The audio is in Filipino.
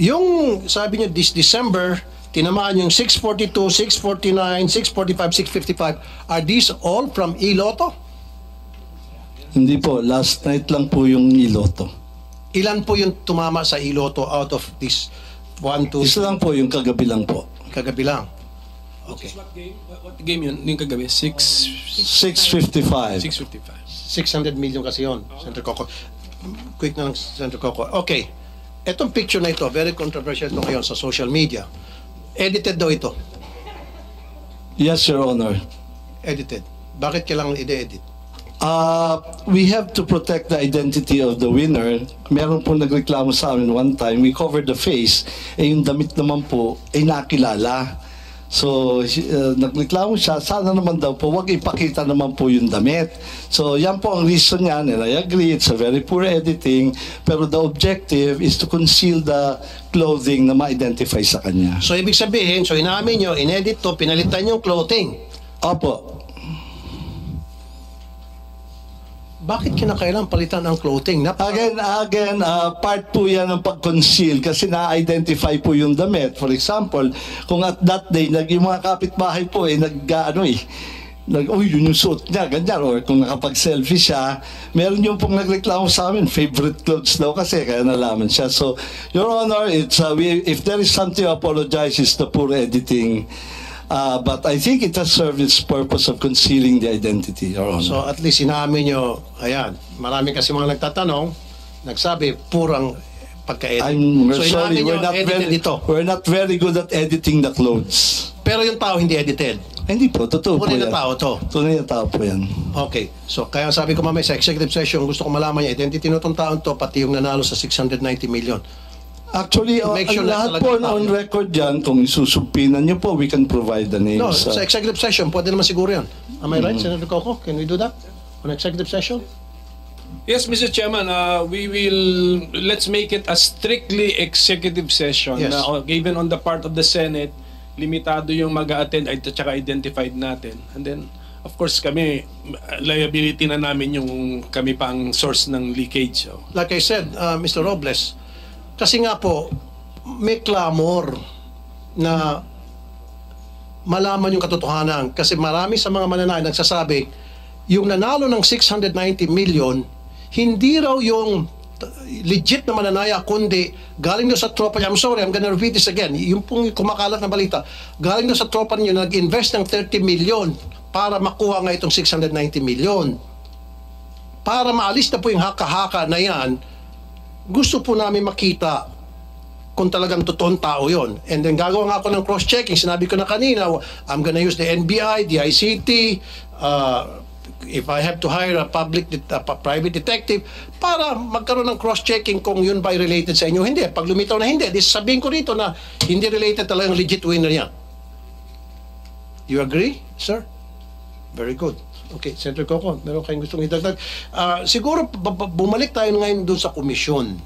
Yung sabi niyo this December, tinamaan yung 642, 649, 645, 655. Are these all from Iloto? Hindi po, last night lang po yung iloto. Ilan po yung tumama sa Iloto out of this 1, 2, Isa lang po yung kagabi lang po. kagabi lang? Okay. What game? What, what game yun? Yung kagabi? 6... 6.55. 6.55. 600 million kasi yon, Senator Coco. Quick na lang, Senator Coco. Okay. Etong picture na ito, very controversial ito ngayon sa social media. Edited daw ito. Yes, Your Honor. Edited. Bakit kailangan i-edit? Uh, we have to protect the identity of the winner. Meron po nagreklamo sa amin one time, we covered the face, eh yung damit naman po ay nakilala. So, uh, nagreklamo siya, sana naman daw po, wag ipakita naman po yung damit. So, yan po ang reason niyan, and I agree, it's a very poor editing, pero the objective is to conceal the clothing na ma-identify sa kanya. So, ibig sabihin, so inamin nyo, inedit to, pinalitan yung clothing. Opo, Bakit kinakailangan palitan ang clothing? Napaka- Again, again, uh, part po yan ng pag-conceal kasi na-identify po yung damit. For example, kung at that day, nag, yung mga kapitbahay po eh, nag, ano eh, nag, uy, yun yung suot niya, ganyan. Or kung nakapag-selfie siya, meron yung pong nagreklamo sa amin, favorite clothes daw kasi, kaya nalaman siya. So, Your Honor, it's, uh, we, if there is something to apologize, it's the poor editing. Uh, but I think it has served its purpose of concealing the identity, Your Honor. So, at least inamin nyo, ayan, marami kasi mga nagtatanong, nagsabi, purang pagka-edit. I'm so, sorry, we're not very ito. we're not very good at editing the clothes. Pero yung tao hindi edited. Hindi po, totoo po Tunay na yan. tao to. Tunay na tao po yan. Okay. So, kaya sabi ko mamaya sa executive session, gusto ko malaman yung identity nitong taon to, pati yung nanalo sa 690 million. Actually, uh, Make sure ang na lahat po tao. on record yan, kung isusumpinan niyo po, we can provide the names. No, uh, sa executive session, pwede naman siguro yan. Am I right, Mm-hmm. Senator Coco? Can we do that? On executive session? Yes, Mr. Chairman, uh, we will let's make it a strictly executive session. Yes. Na, uh, given on the part of the Senate, limitado yung mag-attend at saka identified natin. And then, of course, kami, liability na namin yung kami pa ang source ng leakage. So. Like I said, uh, Mr. Robles, kasi nga po, may clamor na malaman yung katotohanan. Kasi marami sa mga mananayan nagsasabi, yung nanalo ng 690 million, hindi raw yung legit na mananaya, kundi galing doon sa tropa niya. I'm sorry, I'm gonna repeat this again. Yung pong kumakalat na balita, galing doon sa tropa niyo na nag-invest ng 30 million para makuha nga itong 690 million. Para maalis na po yung haka-haka na yan, gusto po namin makita kung talagang totoong tao yon. And then gagawa nga ako ng cross-checking. Sinabi ko na kanina, I'm gonna use the NBI, the ICT, uh, if I have to hire a public, a private detective, para magkaroon ng cross-checking kung yun ba related sa inyo. Hindi. Pag lumitaw na hindi, di sabihin ko rito na hindi related talagang legit winner yan. You agree, sir? Very good. Okay, Senator Coco, meron kayong gustong idagdag. Ah, siguro, bumalik tayo ngayon doon sa komisyon.